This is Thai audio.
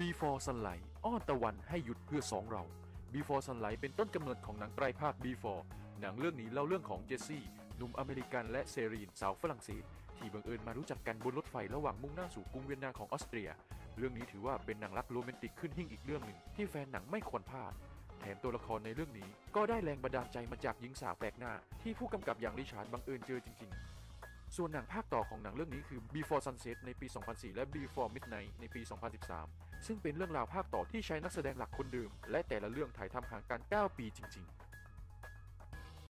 Before Sunrise อ้อนตะวันให้หยุดเพื่อสองเรา Before Sunrise เป็นต้นกำเนิดของหนังไตรภาค Before หนังเรื่องนี้เล่าเรื่องของเจสซี่หนุ่มอเมริกันและเซลีนสาวฝรั่งเศส ที่บังเอิญมารู้จักกันบนรถไฟระหว่างมุ่งหน้าสู่กรุงเวียนนาของออสเตรีย เรื่องนี้ถือว่าเป็นหนังรักโรแมนติกขึ้นหิ้งอีกเรื่องหนึ่งที่แฟนหนังไม่ควรพลาด แถมตัวละครในเรื่องนี้ก็ได้แรงบันดาลใจมาจากหญิงสาวแปลกหน้า ที่ผู้กำกับอย่างริชาร์ดบังเอิญเจอจริง ๆส่วนหนังภาคต่อของหนังเรื่องนี้คือ Before Sunset ในปี 2004 และ Before Midnight ในปี 2013 ซึ่งเป็นเรื่องราวภาคต่อที่ใช้นักแสดงหลักคนเดิม และแต่ละเรื่องถ่ายทำห่างกัน 9 ปีจริง ๆ